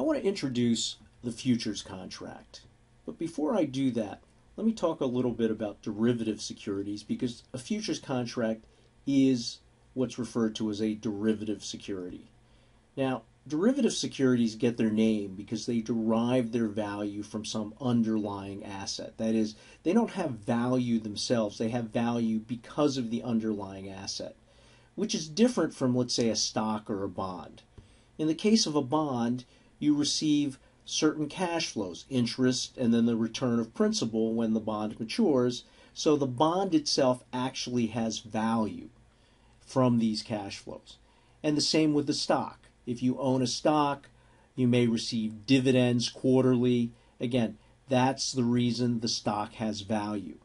I want to introduce the futures contract. But before I do that, let me talk a little bit about derivative securities because a futures contract is what's referred to as a derivative security. Now, derivative securities get their name because they derive their value from some underlying asset. That is, they don't have value themselves, they have value because of the underlying asset, which is different from, let's say, a stock or a bond. In the case of a bond, you receive certain cash flows, interest, and then the return of principal when the bond matures. So the bond itself actually has value from these cash flows. And the same with the stock. If you own a stock, you may receive dividends quarterly. Again, that's the reason the stock has value.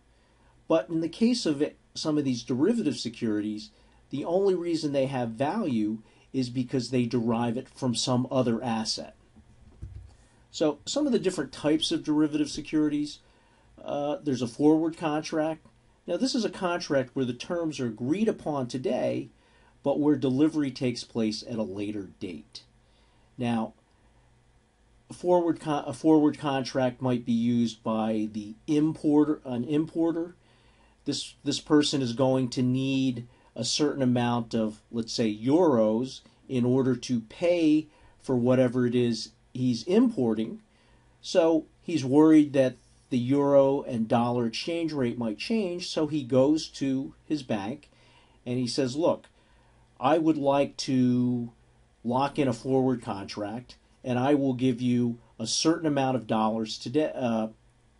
But in the case of some of these derivative securities, the only reason they have value is because they derive it from some other asset. So, some of the different types of derivative securities uh, there's a forward contract. Now, this is a contract where the terms are agreed upon today, but where delivery takes place at a later date. Now, a forward con- a forward contract might be used by the importer, an importer. This this person is going to need a certain amount of, let's say, euros in order to pay for whatever it is he's importing. So he's worried that the euro and dollar exchange rate might change. So he goes to his bank and he says, Look, I would like to lock in a forward contract and I will give you a certain amount of dollars today, uh,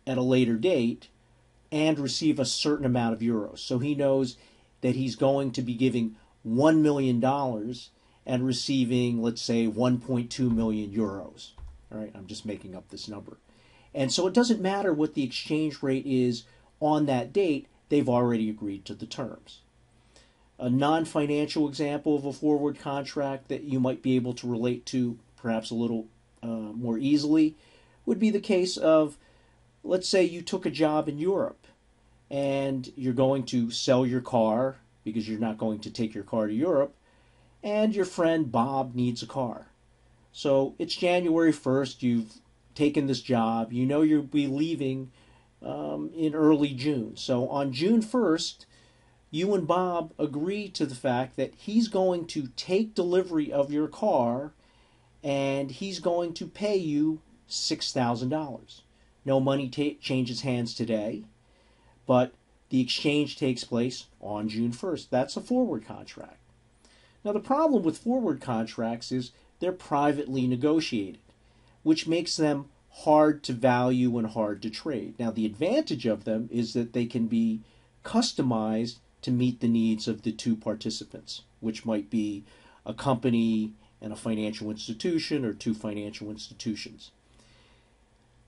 at a later date and receive a certain amount of euros. So he knows that he's going to be giving $1 million and receiving, let's say, 1.2 million euros. All right, I'm just making up this number. And so it doesn't matter what the exchange rate is on that date, they've already agreed to the terms. A non financial example of a forward contract that you might be able to relate to perhaps a little uh, more easily would be the case of let's say you took a job in Europe and you're going to sell your car because you're not going to take your car to Europe and your friend Bob needs a car. So it's January 1st, you've taken this job, you know you'll be leaving um, in early June. So on June 1st, you and Bob agree to the fact that he's going to take delivery of your car and he's going to pay you $6,000. No money ta- changes hands today, but the exchange takes place on June 1st. That's a forward contract. Now, the problem with forward contracts is they're privately negotiated, which makes them hard to value and hard to trade. Now, the advantage of them is that they can be customized to meet the needs of the two participants, which might be a company and a financial institution or two financial institutions.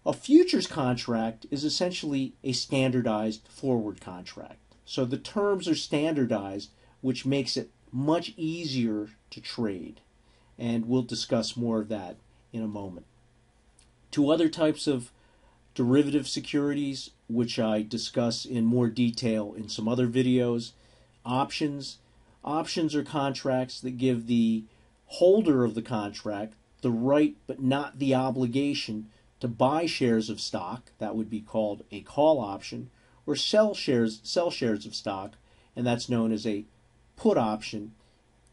A futures contract is essentially a standardized forward contract. So the terms are standardized, which makes it much easier to trade. And we'll discuss more of that in a moment. Two other types of derivative securities, which I discuss in more detail in some other videos. Options. Options are contracts that give the holder of the contract the right but not the obligation to buy shares of stock, that would be called a call option, or sell shares sell shares of stock, and that's known as a put option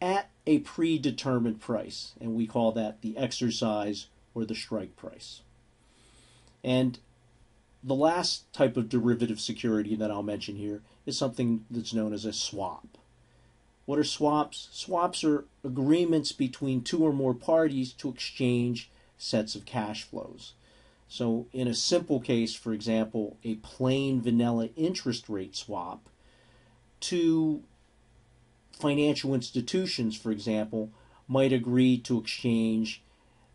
at a predetermined price, and we call that the exercise or the strike price. And the last type of derivative security that I'll mention here is something that's known as a swap. What are swaps? Swaps are agreements between two or more parties to exchange sets of cash flows. So, in a simple case, for example, a plain vanilla interest rate swap, two financial institutions, for example, might agree to exchange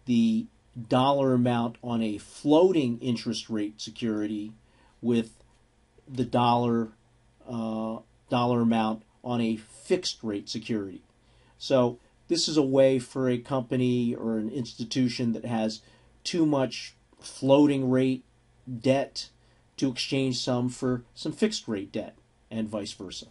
the dollar amount on a floating interest rate security with the dollar uh, dollar amount on a fixed rate security. So this is a way for a company or an institution that has too much floating rate debt to exchange some for some fixed rate debt and vice versa.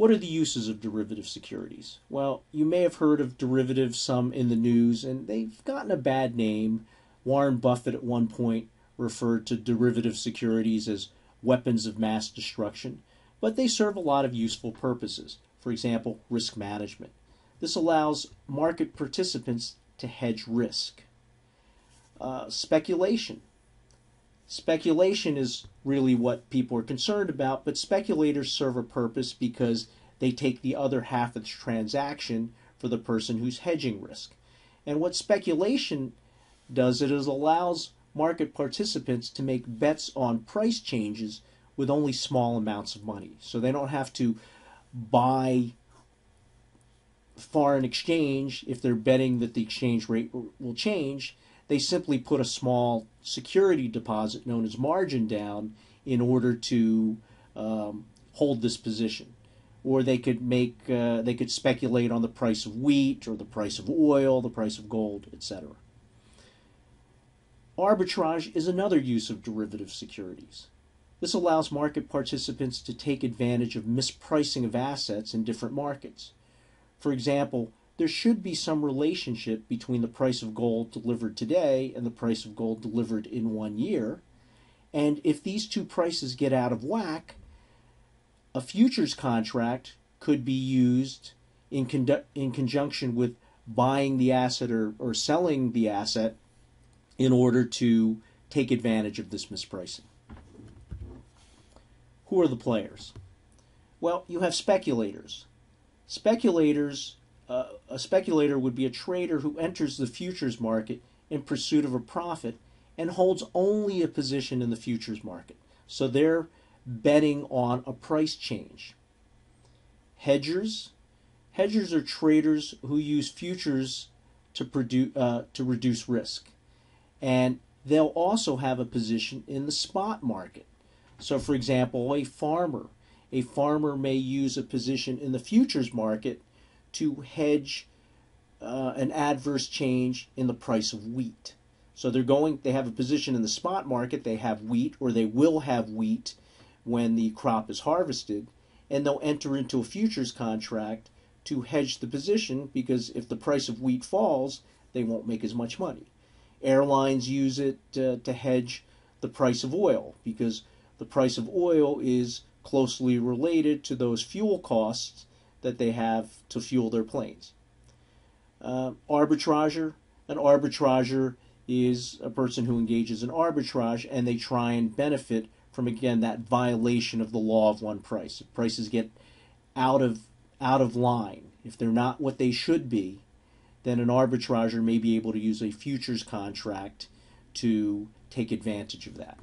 What are the uses of derivative securities? Well, you may have heard of derivatives, some in the news, and they've gotten a bad name. Warren Buffett at one point referred to derivative securities as weapons of mass destruction, but they serve a lot of useful purposes. For example, risk management. This allows market participants to hedge risk. Uh, speculation. Speculation is really what people are concerned about, but speculators serve a purpose because they take the other half of the transaction for the person who's hedging risk. And what speculation does it is allows market participants to make bets on price changes with only small amounts of money. So they don't have to buy foreign exchange if they're betting that the exchange rate will change. They simply put a small security deposit known as margin down in order to um, hold this position. Or they could make uh, they could speculate on the price of wheat or the price of oil, the price of gold, etc. Arbitrage is another use of derivative securities. This allows market participants to take advantage of mispricing of assets in different markets. For example, there should be some relationship between the price of gold delivered today and the price of gold delivered in one year. And if these two prices get out of whack, a futures contract could be used in, con- in conjunction with buying the asset or, or selling the asset in order to take advantage of this mispricing. Who are the players? Well, you have speculators. Speculators, uh, a speculator would be a trader who enters the futures market in pursuit of a profit and holds only a position in the futures market. So they're betting on a price change. Hedgers, hedgers are traders who use futures to produce uh, to reduce risk and they'll also have a position in the spot market. So, for example, a farmer, a farmer may use a position in the futures market to hedge uh, an adverse change in the price of wheat. So they're going, they have a position in the spot market, they have wheat, or they will have wheat when the crop is harvested, and they'll enter into a futures contract to hedge the position because if the price of wheat falls, they won't make as much money. Airlines use it uh, to hedge the price of oil because the price of oil is closely related to those fuel costs that they have to fuel their planes. Uh, arbitrager, an arbitrager is a person who engages in arbitrage and they try and benefit from again that violation of the law of one price. If prices get out of out of line, if they're not what they should be, then an arbitrager may be able to use a futures contract to take advantage of that.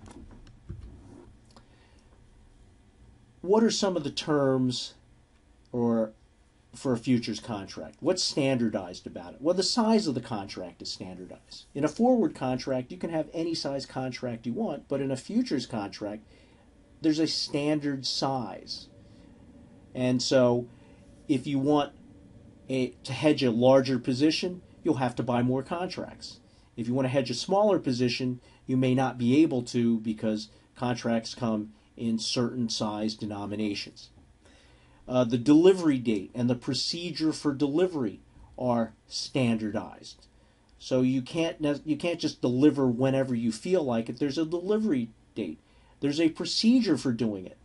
What are some of the terms or for a futures contract? What's standardized about it? Well, the size of the contract is standardized. In a forward contract, you can have any size contract you want, but in a futures contract, there's a standard size. And so if you want a, to hedge a larger position, you'll have to buy more contracts. If you want to hedge a smaller position, you may not be able to because contracts come in certain size denominations. Uh, the delivery date and the procedure for delivery are standardized. So you can't you can't just deliver whenever you feel like it. There's a delivery date. There's a procedure for doing it.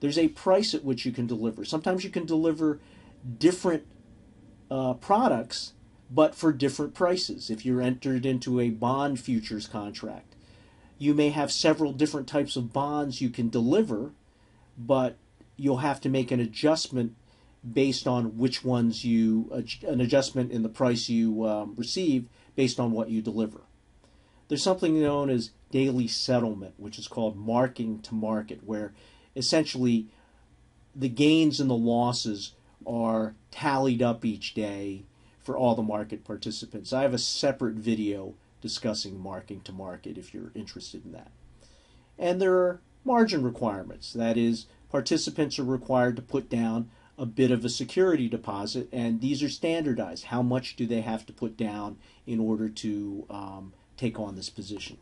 There's a price at which you can deliver. Sometimes you can deliver different uh, products, but for different prices. If you're entered into a bond futures contract, you may have several different types of bonds you can deliver, but you'll have to make an adjustment based on which ones you an adjustment in the price you um, receive based on what you deliver. There's something known as daily settlement, which is called marking to market, where essentially the gains and the losses are tallied up each day for all the market participants. I have a separate video discussing marking to market if you're interested in that. And there are margin requirements. That is, participants are required to put down a bit of a security deposit, and these are standardized. How much do they have to put down in order to um, take on this position?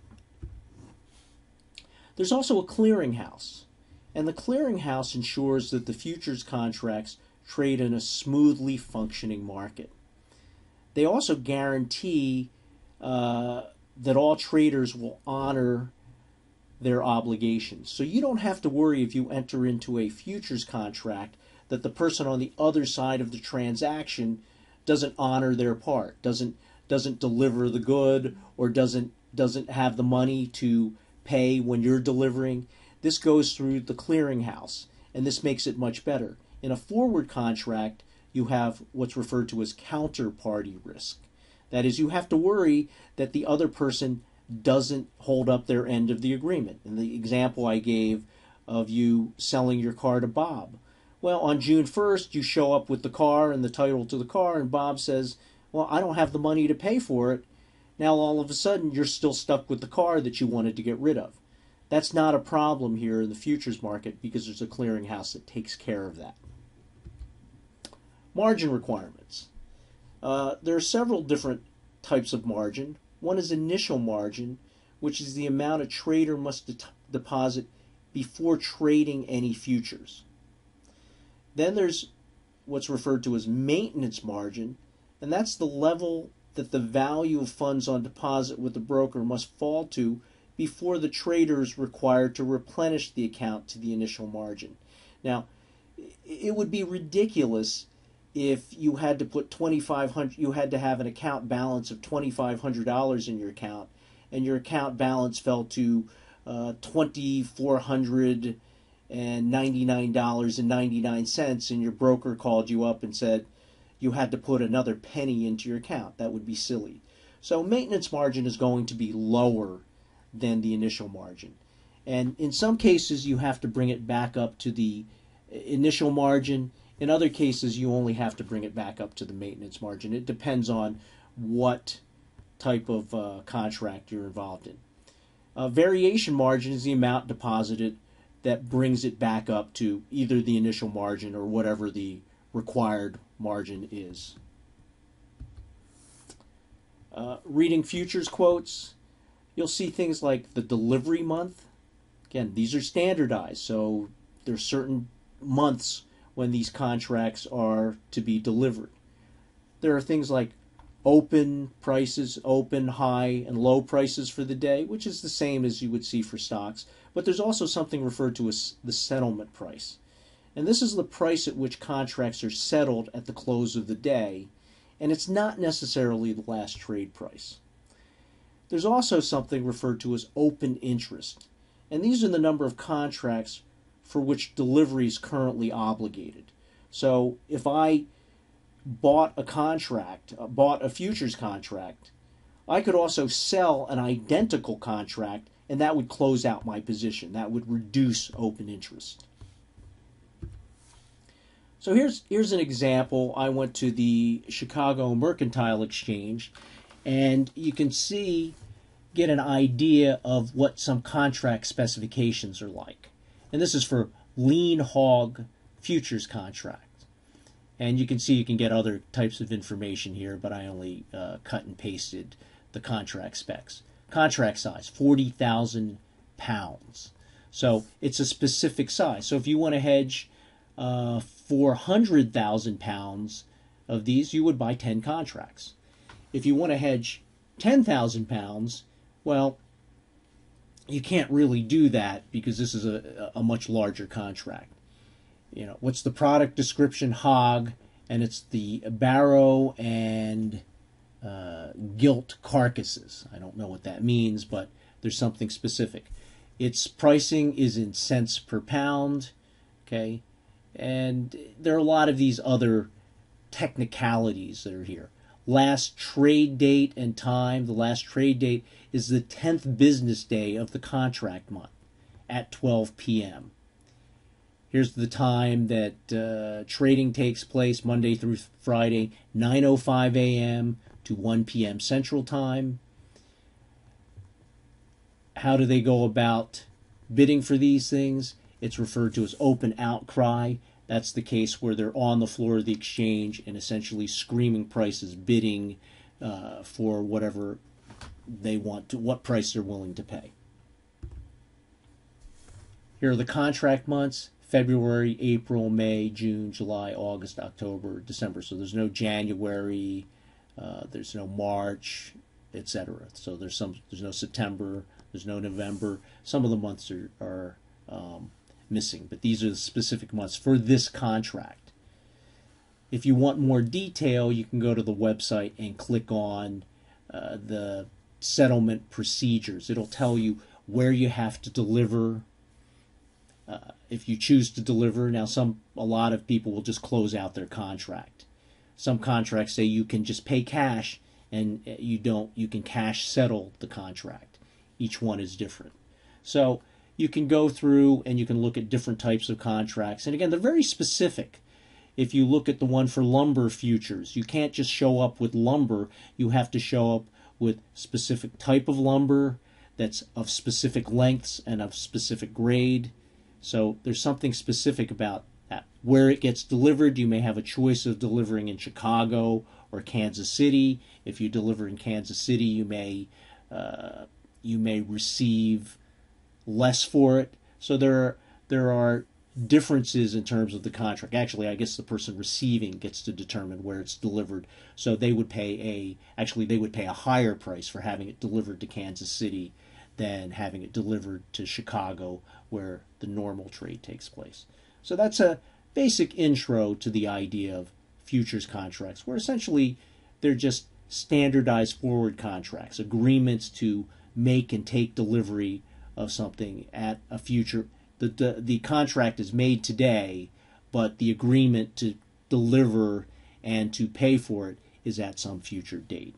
There's also a clearinghouse, and the clearinghouse ensures that the futures contracts trade in a smoothly functioning market. They also guarantee uh, that all traders will honor their obligations. So you don't have to worry if you enter into a futures contract that the person on the other side of the transaction doesn't honor their part, doesn't doesn't deliver the good or doesn't doesn't have the money to pay when you're delivering. This goes through the clearinghouse and this makes it much better. In a forward contract, you have what's referred to as counterparty risk. That is, you have to worry that the other person doesn't hold up their end of the agreement. In the example I gave of you selling your car to Bob, well, on June 1st, you show up with the car and the title to the car, and Bob says, Well, I don't have the money to pay for it. Now, all of a sudden, you're still stuck with the car that you wanted to get rid of. That's not a problem here in the futures market because there's a clearinghouse that takes care of that. Margin requirements. Uh, there are several different types of margin. One is initial margin, which is the amount a trader must de- deposit before trading any futures. Then there's what's referred to as maintenance margin, and that's the level that the value of funds on deposit with the broker must fall to before the trader is required to replenish the account to the initial margin. Now, it would be ridiculous if you had to put 2500 you had to have an account balance of $2500 in your account and your account balance fell to uh, $2499.99 and your broker called you up and said you had to put another penny into your account. That would be silly. So maintenance margin is going to be lower than the initial margin. And in some cases you have to bring it back up to the initial margin in other cases, you only have to bring it back up to the maintenance margin. It depends on what type of uh, contract you're involved in. Uh, variation margin is the amount deposited that brings it back up to either the initial margin or whatever the required margin is. Uh, reading futures quotes, you'll see things like the delivery month. Again, these are standardized, so there's certain months when these contracts are to be delivered. There are things like open prices, open, high, and low prices for the day, which is the same as you would see for stocks. But there's also something referred to as the settlement price. And this is the price at which contracts are settled at the close of the day, and it's not necessarily the last trade price. There's also something referred to as open interest, and these are the number of contracts for which delivery is currently obligated. So if I bought a contract, uh, bought a futures contract, I could also sell an identical contract and that would close out my position. That would reduce open interest. So here's here's an example. I went to the Chicago Mercantile Exchange and you can see get an idea of what some contract specifications are like and this is for lean hog futures contract. And you can see you can get other types of information here, but I only uh, cut and pasted the contract specs. Contract size 40,000 pounds. So it's a specific size. So if you want to hedge uh, 400,000 pounds of these, you would buy 10 contracts. If you want to hedge 10,000 pounds, well, you can't really do that because this is a, a much larger contract. You know, what's the product description? Hog, and it's the barrow and uh, gilt carcasses. I don't know what that means, but there's something specific. Its pricing is in cents per pound, okay, and there are a lot of these other technicalities that are here last trade date and time. The last trade date is the 10th business day of the contract month at 12 p.m. Here's the time that uh, trading takes place Monday through Friday, 9:05 a.m. to 1 p.m. Central Time. How do they go about bidding for these things? It's referred to as open outcry. That's the case where they're on the floor of the exchange and essentially screaming prices, bidding uh, for whatever they want to, what price they're willing to pay. Here are the contract months February, April, May, June, July, August, October, December. So there's no January, uh, there's no March, etc. So there's some there's no September, there's no November. Some of the months are, are um, missing, but these are the specific months for this contract. If you want more detail, you can go to the website and click on uh, the settlement procedures. It'll tell you where you have to deliver. Uh, if you choose to deliver, now some a lot of people will just close out their contract. Some contracts say you can just pay cash and uh, you don't you can cash settle the contract. Each one is different. So you can go through and you can look at different types of contracts. And again, they're very specific. If you look at the one for lumber futures, you can't just show up with lumber. You have to show up with specific type of lumber that's of specific lengths and of specific grade. So there's something specific about that. Where it gets delivered, you may have a choice of delivering in Chicago or Kansas City. If you deliver in Kansas City, you may uh, you may receive less for it. So there are, there are differences in terms of the contract. Actually, I guess the person receiving gets to determine where it's delivered. So they would pay a actually they would pay a higher price for having it delivered to Kansas City than having it delivered to Chicago where the normal trade takes place. So that's a basic intro to the idea of futures contracts where essentially they're just standardized forward contracts, agreements to make and take delivery of something at a future the, the, the contract is made today, but the agreement to deliver and to pay for it is at some future date.